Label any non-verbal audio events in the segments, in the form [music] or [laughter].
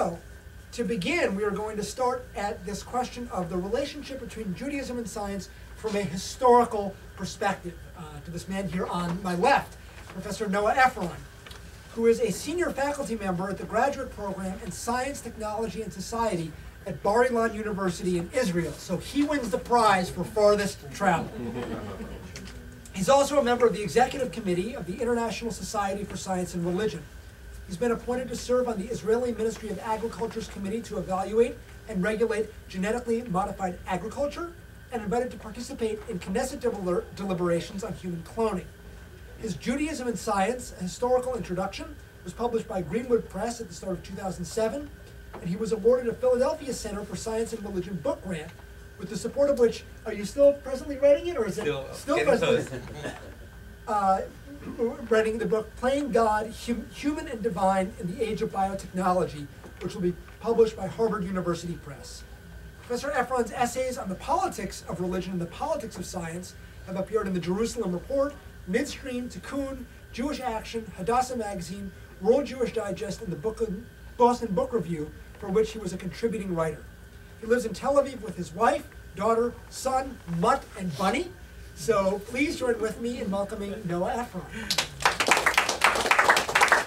So, to begin, we are going to start at this question of the relationship between Judaism and science from a historical perspective. Uh, to this man here on my left, Professor Noah Efron, who is a senior faculty member at the graduate program in Science, Technology, and Society at Bar Ilan University in Israel. So he wins the prize for farthest travel. He's also a member of the executive committee of the International Society for Science and Religion. He's been appointed to serve on the Israeli Ministry of Agriculture's committee to evaluate and regulate genetically modified agriculture and invited to participate in Knesset deliberations on human cloning. His Judaism and Science, a historical introduction, was published by Greenwood Press at the start of 2007, and he was awarded a Philadelphia Center for Science and Religion book grant, with the support of which, are you still presently writing it, or is still, it still uh, presently? [laughs] uh, writing the book Playing God, hum, Human and Divine in the Age of Biotechnology, which will be published by Harvard University Press. Professor Efron's essays on the politics of religion and the politics of science have appeared in the Jerusalem Report, Midstream, Tikkun, Jewish Action, Hadassah Magazine, World Jewish Digest, and the book, Boston Book Review, for which he was a contributing writer. He lives in Tel Aviv with his wife, daughter, son, mutt, and bunny. So please join with me in welcoming Noah Efron.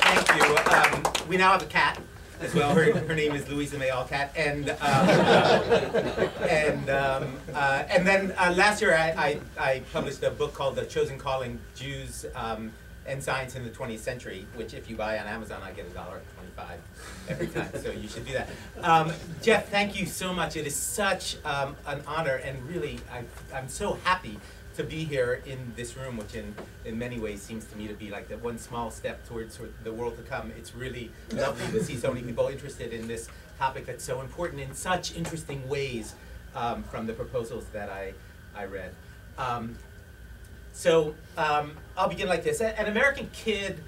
Thank you. Um, we now have a cat as well. Her, her name is Louisa May Alcat, and um, [laughs] and um, uh, and then uh, last year I, I, I, published a book called The Chosen Calling: Jews um, and Science in the 20th Century, which if you buy on Amazon, I get a dollar twenty-five every time. So you should do that. Um, Jeff, thank you so much. It is such um, an honor, and really, I, I'm so happy to be here in this room, which in, in many ways seems to me to be like the one small step towards the world to come. It's really lovely to see so many people interested in this topic that's so important in such interesting ways um, from the proposals that I, I read. Um, so um, I'll begin like this. An American kid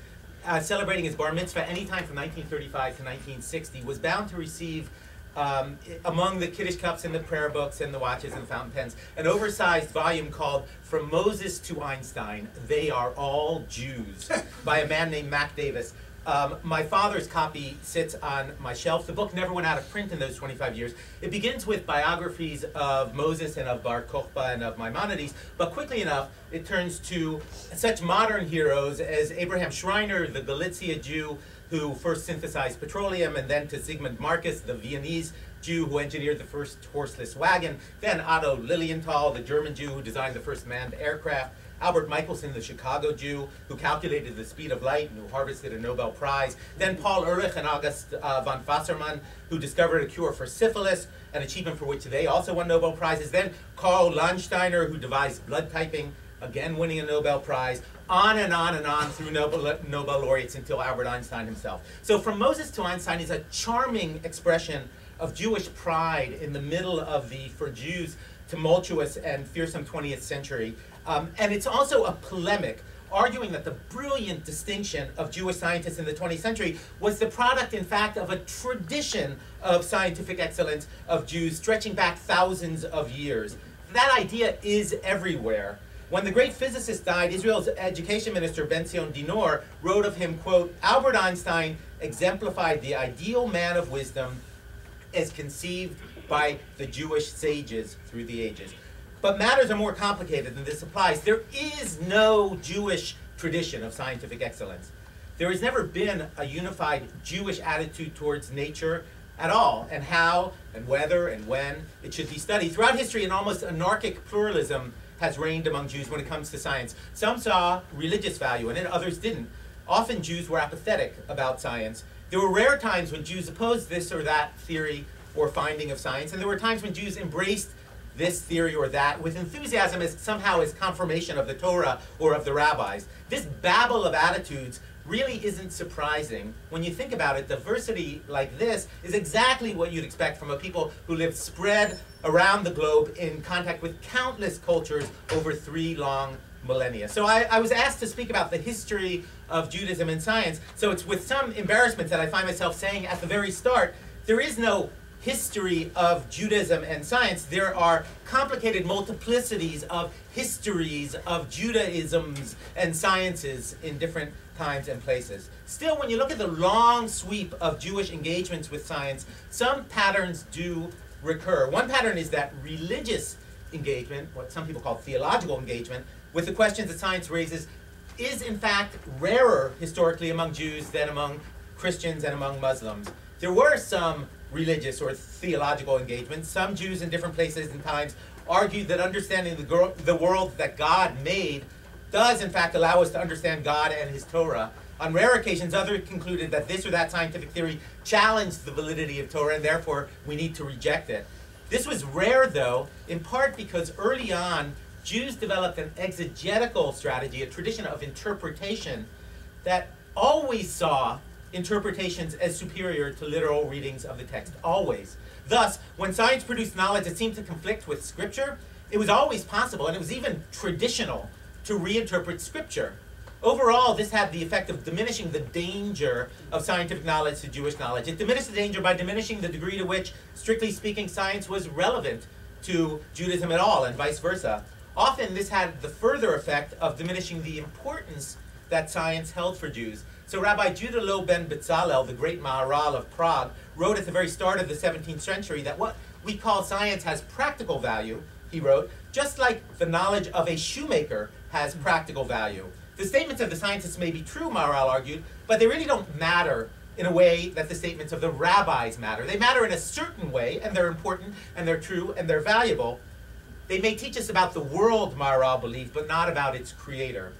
uh, celebrating his bar mitzvah anytime from 1935 to 1960 was bound to receive um, among the Kiddush cups and the prayer books and the watches and fountain pens, an oversized volume called From Moses to Einstein, They Are All Jews [laughs] by a man named Mac Davis. Um, my father's copy sits on my shelf. The book never went out of print in those 25 years. It begins with biographies of Moses and of Bar Kokhba and of Maimonides, but quickly enough, it turns to such modern heroes as Abraham Schreiner, the Galicia Jew, who first synthesized petroleum, and then to Zygmunt Marcus, the Viennese Jew who engineered the first horseless wagon, then Otto Lilienthal, the German Jew who designed the first manned aircraft, Albert Michelson, the Chicago Jew, who calculated the speed of light and who harvested a Nobel Prize. Then Paul Ehrlich and August uh, von Wassermann, who discovered a cure for syphilis, an achievement for which they also won Nobel Prizes. Then Karl Landsteiner, who devised blood typing, again winning a Nobel Prize on and on and on through Nobel, Nobel laureates until Albert Einstein himself. So from Moses to Einstein is a charming expression of Jewish pride in the middle of the, for Jews, tumultuous and fearsome 20th century. Um, and it's also a polemic arguing that the brilliant distinction of Jewish scientists in the 20th century was the product, in fact, of a tradition of scientific excellence of Jews stretching back thousands of years. That idea is everywhere. When the great physicist died, Israel's education minister, Benzion Dinur, wrote of him, quote, Albert Einstein exemplified the ideal man of wisdom as conceived by the Jewish sages through the ages. But matters are more complicated than this applies. There is no Jewish tradition of scientific excellence. There has never been a unified Jewish attitude towards nature at all, and how, and whether, and when it should be studied. Throughout history, an almost anarchic pluralism has reigned among Jews when it comes to science. Some saw religious value in it, others didn't. Often Jews were apathetic about science. There were rare times when Jews opposed this or that theory or finding of science, and there were times when Jews embraced this theory or that with enthusiasm as somehow as confirmation of the Torah or of the rabbis. This babble of attitudes really isn't surprising. When you think about it, diversity like this is exactly what you'd expect from a people who live spread around the globe in contact with countless cultures over three long millennia. So I, I was asked to speak about the history of Judaism and science. So it's with some embarrassment that I find myself saying at the very start, there is no history of Judaism and science, there are complicated multiplicities of histories of Judaisms and sciences in different times and places. Still, when you look at the long sweep of Jewish engagements with science, some patterns do recur. One pattern is that religious engagement, what some people call theological engagement, with the questions that science raises, is in fact rarer historically among Jews than among Christians and among Muslims. There were some religious or theological engagements. Some Jews in different places and times argued that understanding the, the world that God made does in fact allow us to understand God and His Torah. On rare occasions, others concluded that this or that scientific theory challenged the validity of Torah and therefore we need to reject it. This was rare, though, in part because early on, Jews developed an exegetical strategy, a tradition of interpretation that always saw interpretations as superior to literal readings of the text, always. Thus, when science produced knowledge that seemed to conflict with Scripture, it was always possible, and it was even traditional, to reinterpret Scripture. Overall, this had the effect of diminishing the danger of scientific knowledge to Jewish knowledge. It diminished the danger by diminishing the degree to which, strictly speaking, science was relevant to Judaism at all, and vice versa. Often, this had the further effect of diminishing the importance that science held for Jews. So Rabbi Judah Loew ben Betzalel, the great Maharal of Prague, wrote at the very start of the 17th century that what we call science has practical value, he wrote, just like the knowledge of a shoemaker has practical value. The statements of the scientists may be true, Maharal argued, but they really don't matter in a way that the statements of the rabbis matter. They matter in a certain way, and they're important, and they're true, and they're valuable. They may teach us about the world, Maharal believed, but not about its creator.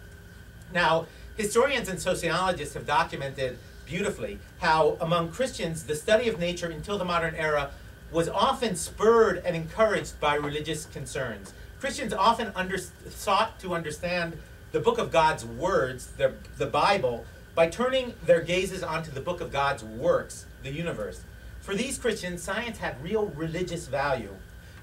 Now, Historians and sociologists have documented beautifully how among Christians the study of nature until the modern era was often spurred and encouraged by religious concerns. Christians often under, sought to understand the book of God's words, the, the Bible, by turning their gazes onto the book of God's works, the universe. For these Christians, science had real religious value.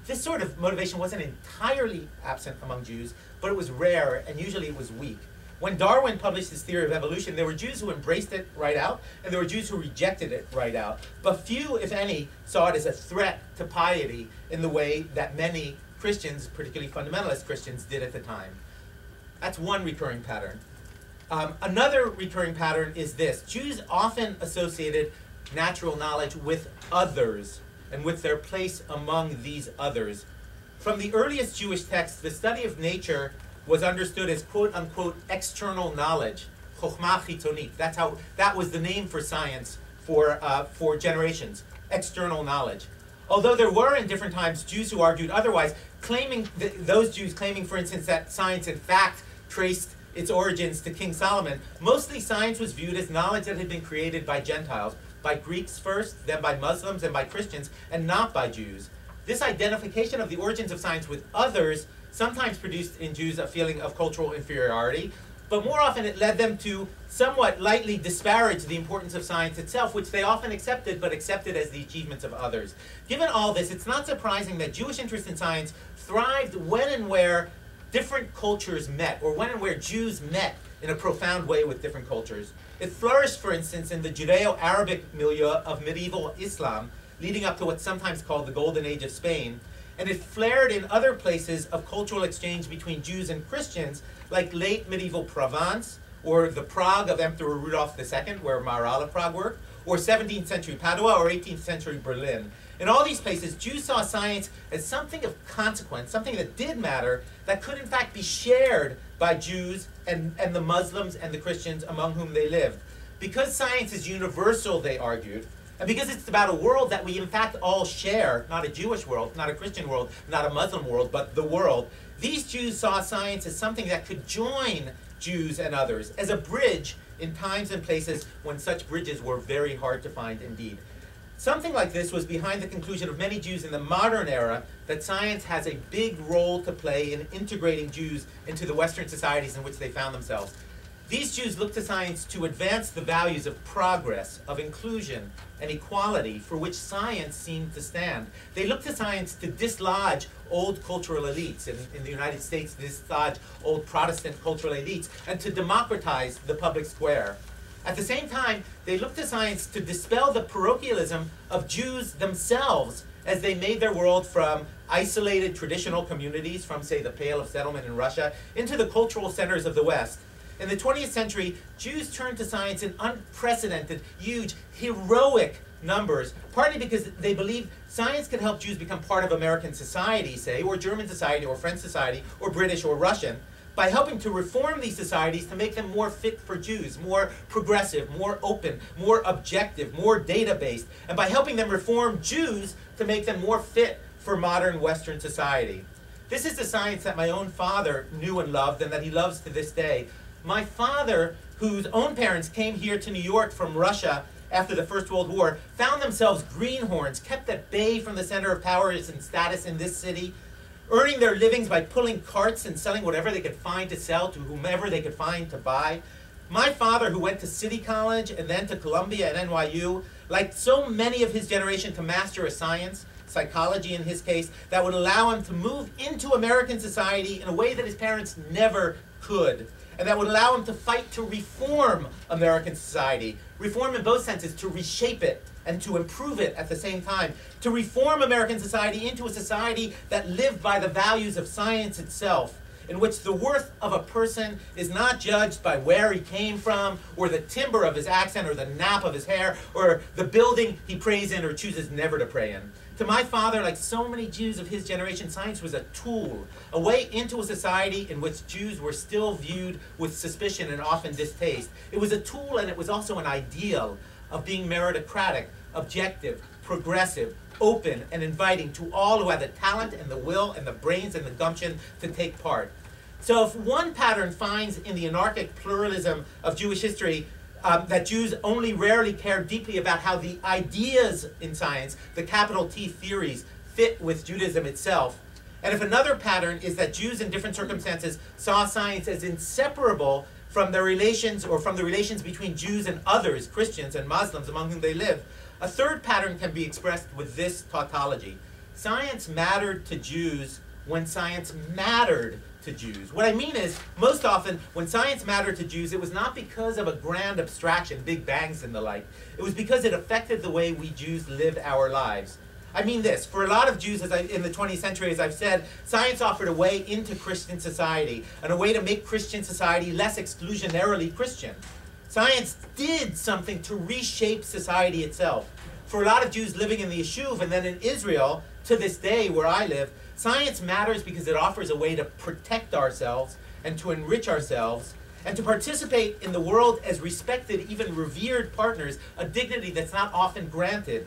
This sort of motivation wasn't entirely absent among Jews, but it was rare and usually it was weak. When Darwin published his theory of evolution, there were Jews who embraced it right out, and there were Jews who rejected it right out. But few, if any, saw it as a threat to piety in the way that many Christians, particularly fundamentalist Christians, did at the time. That's one recurring pattern. Um, another recurring pattern is this Jews often associated natural knowledge with others and with their place among these others. From the earliest Jewish texts, the study of nature was understood as quote unquote external knowledge, chokhmah chitzonit. That's how that was the name for science for uh, for generations, external knowledge. Although there were in different times Jews who argued otherwise, claiming th- those Jews claiming, for instance, that science in fact traced its origins to King Solomon, mostly science was viewed as knowledge that had been created by Gentiles, by Greeks first, then by Muslims, and by Christians, and not by Jews. This identification of the origins of science with others sometimes produced in Jews a feeling of cultural inferiority, but more often it led them to somewhat lightly disparage the importance of science itself, which they often accepted, but accepted as the achievements of others. Given all this, it's not surprising that Jewish interest in science thrived when and where different cultures met, or when and where Jews met in a profound way with different cultures. It flourished, for instance, in the Judeo Arabic milieu of medieval Islam, leading up to what's sometimes called the Golden Age of Spain, and it flared in other places of cultural exchange between Jews and Christians, like late medieval Provence, or the Prague of Emperor Rudolf II, where Maharal of Prague worked, or 17th century Padua or 18th century Berlin. In all these places, Jews saw science as something of consequence, something that did matter, that could in fact be shared by Jews and, and the Muslims and the Christians among whom they lived. Because science is universal, they argued, and because it's about a world that we in fact all share, not a Jewish world, not a Christian world, not a Muslim world, but the world, these Jews saw science as something that could join Jews and others, as a bridge in times and places when such bridges were very hard to find indeed. Something like this was behind the conclusion of many Jews in the modern era that science has a big role to play in integrating Jews into the Western societies in which they found themselves. These Jews looked to science to advance the values of progress, of inclusion, and equality for which science seemed to stand. They looked to science to dislodge old cultural elites, in, in the United States, dislodge old Protestant cultural elites, and to democratize the public square. At the same time, they looked to science to dispel the parochialism of Jews themselves as they made their world from isolated traditional communities from, say, the Pale of Settlement in Russia into the cultural centers of the West. In the 20th century, Jews turned to science in unprecedented, huge, heroic numbers, partly because they believed science could help Jews become part of American society, say, or German society, or French society, or British, or Russian, by helping to reform these societies to make them more fit for Jews, more progressive, more open, more objective, more data based, and by helping them reform Jews to make them more fit for modern Western society. This is the science that my own father knew and loved, and that he loves to this day. My father, whose own parents came here to New York from Russia after the First World War, found themselves greenhorns, kept at bay from the center of powers and status in this city, earning their livings by pulling carts and selling whatever they could find to sell to whomever they could find to buy. My father, who went to City College and then to Columbia and NYU, like so many of his generation to master a science, psychology in his case, that would allow him to move into American society in a way that his parents never could. And that would allow him to fight to reform American society. Reform in both senses, to reshape it and to improve it at the same time. To reform American society into a society that lived by the values of science itself in which the worth of a person is not judged by where he came from, or the timbre of his accent, or the nap of his hair, or the building he prays in or chooses never to pray in. To my father, like so many Jews of his generation, science was a tool, a way into a society in which Jews were still viewed with suspicion and often distaste. It was a tool and it was also an ideal of being meritocratic, objective, progressive, open, and inviting to all who had the talent and the will and the brains and the gumption to take part. So if one pattern finds in the anarchic pluralism of Jewish history um, that Jews only rarely care deeply about how the ideas in science, the capital T theories, fit with Judaism itself. And if another pattern is that Jews in different circumstances saw science as inseparable from the relations or from the relations between Jews and others, Christians and Muslims among whom they live, a third pattern can be expressed with this tautology. Science mattered to Jews when science mattered to Jews. What I mean is, most often, when science mattered to Jews, it was not because of a grand abstraction, big bangs and the like. It was because it affected the way we Jews lived our lives. I mean this, for a lot of Jews as I, in the 20th century, as I've said, science offered a way into Christian society, and a way to make Christian society less exclusionarily Christian. Science did something to reshape society itself. For a lot of Jews living in the Yishuv and then in Israel, to this day where I live, Science matters because it offers a way to protect ourselves and to enrich ourselves and to participate in the world as respected, even revered partners, a dignity that's not often granted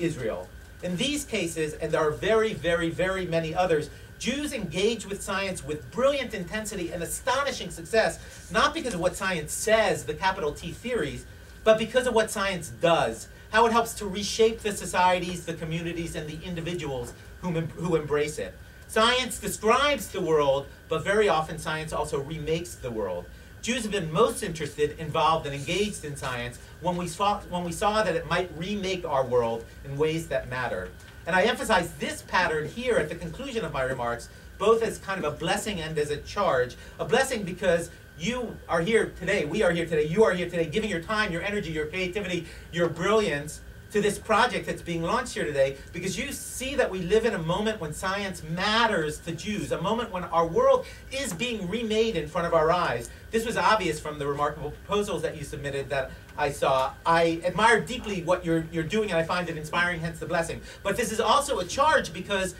Israel. In these cases, and there are very, very, very many others, Jews engage with science with brilliant intensity and astonishing success, not because of what science says, the capital T theories, but because of what science does, how it helps to reshape the societies, the communities, and the individuals who, who embrace it. Science describes the world, but very often science also remakes the world. Jews have been most interested, involved, and engaged in science when we saw, when we saw that it might remake our world in ways that matter. And I emphasize this pattern here at the conclusion of my remarks, both as kind of a blessing and as a charge. A blessing because you are here today, we are here today, you are here today, giving your time, your energy, your creativity, your brilliance to this project that's being launched here today because you see that we live in a moment when science matters to Jews, a moment when our world is being remade in front of our eyes. This was obvious from the remarkable proposals that you submitted that I saw. I admire deeply what you're, you're doing and I find it inspiring, hence the blessing. But this is also a charge because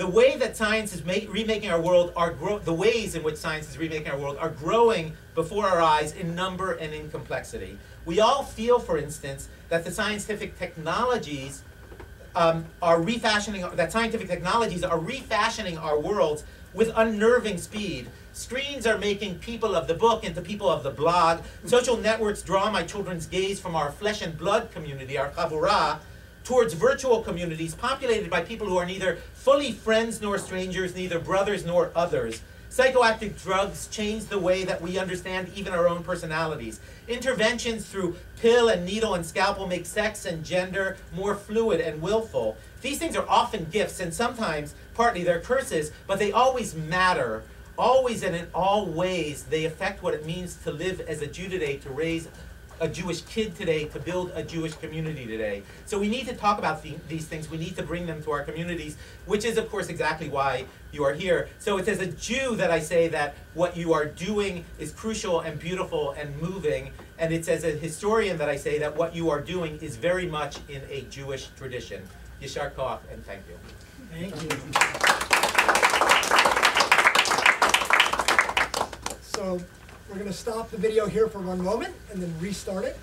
the way that science is make, remaking our world are the ways in which science is remaking our world are growing before our eyes in number and in complexity. We all feel, for instance, that the scientific technologies um, are refashioning, that scientific technologies are refashioning our worlds with unnerving speed. Screens are making people of the book into people of the blog. Social networks draw my children's gaze from our flesh and blood community, our chavurah, towards virtual communities populated by people who are neither fully friends nor strangers, neither brothers nor others. Psychoactive drugs change the way that we understand even our own personalities. Interventions through pill and needle and scalpel make sex and gender more fluid and willful. These things are often gifts and sometimes partly they're curses, but they always matter. Always and in all ways, they affect what it means to live as a today, to raise a Jewish kid today to build a Jewish community today. So we need to talk about the, these things. We need to bring them to our communities, which is, of course, exactly why you are here. So it's as a Jew that I say that what you are doing is crucial and beautiful and moving. And it's as a historian that I say that what you are doing is very much in a Jewish tradition. Yishar Koach, and thank you. Thank you. So we're going to stop the video here for one moment and then restart it.